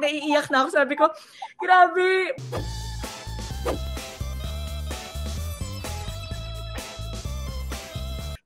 naiiyak na ako. Sabi ko, grabe.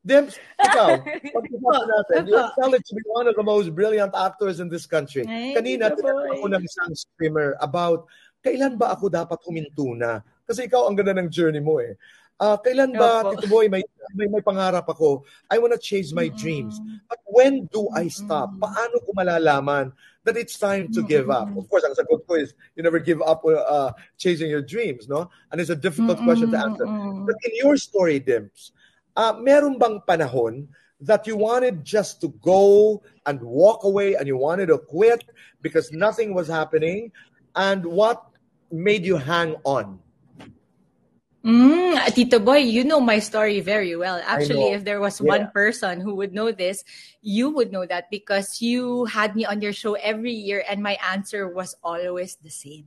Dims, ikaw, pag-usapan natin, you acknowledge to be one of the most brilliant actors in this country. Ay, Kanina, tinanong ako ng isang streamer about kailan ba ako dapat huminto na? Kasi ikaw ang ganda ng journey mo eh. Uh, kailan ba, Opo. Tito Boy, may, may, may pangarap ako, I wanna chase my mm-hmm. dreams. But when do I stop? Mm-hmm. Paano ko malalaman that it's time to give up? Of course, ang sagot ko is, you never give up uh, chasing your dreams, no? And it's a difficult mm-hmm. question to answer. But in your story, Dims, uh, meron bang panahon that you wanted just to go and walk away and you wanted to quit because nothing was happening? And what made you hang on? Tito Boy, you know my story very well. Actually, if there was yeah. one person who would know this, you would know that because you had me on your show every year and my answer was always the same.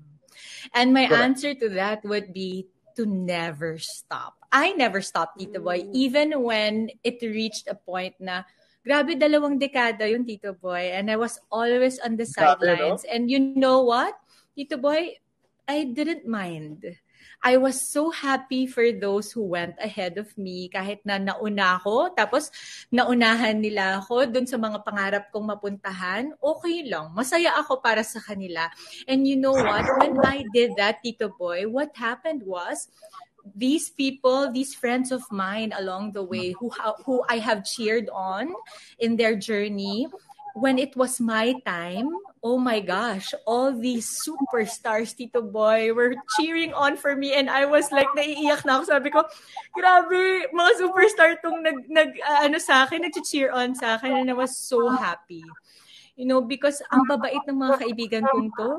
And my Correct. answer to that would be to never stop. I never stopped, Tito Boy, mm. even when it reached a point na grabe dalawang dekada yung Tito Boy and I was always on the sidelines. No? And you know what? Tito Boy, I didn't mind. I was so happy for those who went ahead of me kahit na nauna ako. Tapos naunahan nila ako dun sa mga pangarap kong mapuntahan. Okay lang. Masaya ako para sa kanila. And you know what? When I did that, Tito Boy, what happened was these people, these friends of mine along the way who who I have cheered on in their journey, when it was my time, oh my gosh, all these superstars, Tito Boy, were cheering on for me and I was like, naiiyak na ako. Sabi ko, grabe, mga superstar tong nag, nag uh, ano sa akin, nag-cheer on sa akin and I was so happy. You know, because ang babait ng mga kaibigan kong to.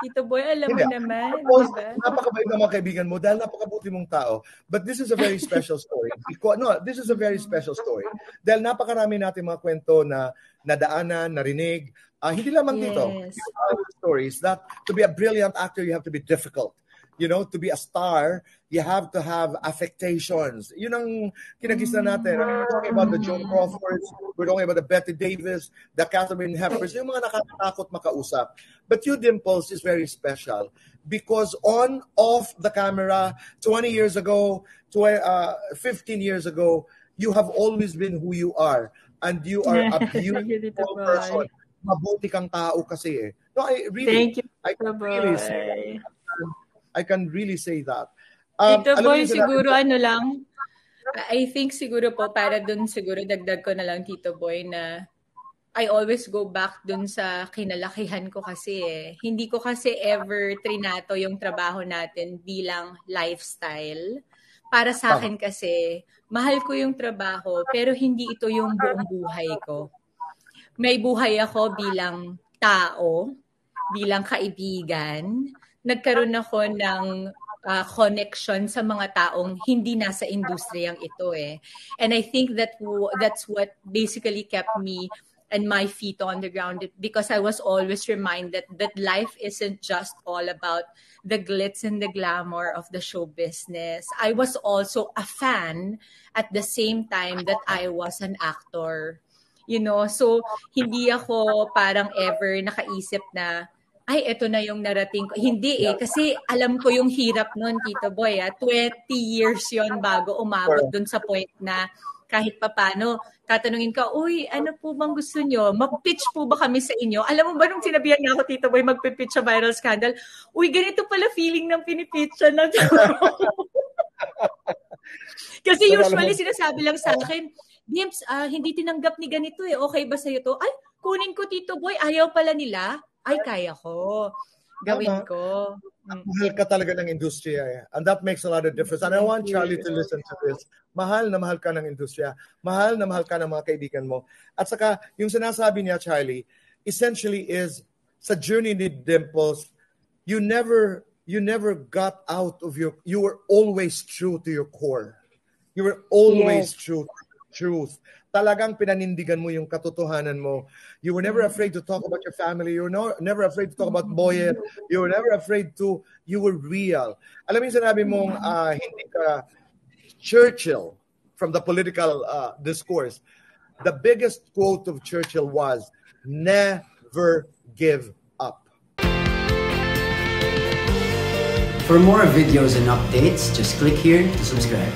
Tito Boy, alam mo naman. Suppose, diba? Napakabait ng mga kaibigan mo dahil napakabuti mong tao. But this is a very special story. No, this is a very special story. Dahil napakarami natin mga kwento na nadaanan, narinig, Uh, hindi lamang yes. dito. Stories that to be a brilliant actor, you have to be difficult. You know, to be a star, you have to have affectations. Yun ang kinagisa natin. we're talking about the Joan Crawfords, we're talking about the Betty Davis, the Catherine Hepburns, yung mga nakakatakot makausap. But you, Dimples, is very special because on, off the camera, 20 years ago, to, uh, 15 years ago, you have always been who you are. And you are a beautiful person mabuti kang tao kasi eh. No, I really, Thank you, I can really say, I can really say that. Um, Ito boy, siguro ano lang, I think siguro po para dun siguro dagdag ko na lang Tito Boy na I always go back dun sa kinalakihan ko kasi eh. Hindi ko kasi ever trinato yung trabaho natin bilang lifestyle. Para sa akin kasi, mahal ko yung trabaho pero hindi ito yung buong buhay ko may buhay ako bilang tao, bilang kaibigan. Nagkaroon ako ng uh, connection sa mga taong hindi nasa industriyang ito eh. And I think that that's what basically kept me and my feet on the ground because I was always reminded that life isn't just all about the glitz and the glamour of the show business. I was also a fan at the same time that I was an actor. You know, so hindi ako parang ever nakaisip na ay, eto na yung narating ko. Hindi eh, kasi alam ko yung hirap nun, Tito Boy. Ah. 20 years yon bago umabot dun sa point na kahit papano, tatanungin ka, uy, ano po bang gusto nyo? Mag-pitch po ba kami sa inyo? Alam mo ba nung sinabihan niya ako, Tito Boy, mag-pitch sa viral scandal? Uy, ganito pala feeling ng pinipitch na. Kasi usually sinasabi lang sa akin, Dims, uh, hindi tinanggap ni ganito eh. Okay ba sa'yo to? Ay, kunin ko Tito Boy. Ayaw pala nila. Ay, kaya ko. Gawin ko. Mm. Mahal ka talaga ng industriya. Eh. And that makes a lot of difference. And I want Charlie to listen to this. Mahal na mahal ka ng industriya. Mahal na mahal ka ng mga kaibigan mo. At saka, yung sinasabi niya, Charlie, essentially is, sa journey ni Dimples, you never you never got out of your you were always true to your core you were always yes. true truth. Talagang pinanindigan mo yung katotohanan mo. You were never afraid to talk about your family. You were no, never afraid to talk about Boyer. You were never afraid to, you were real. Alam mo sinabi mong uh, hindi ka Churchill from the political uh, discourse. The biggest quote of Churchill was, never give For more videos and updates, just click here to subscribe.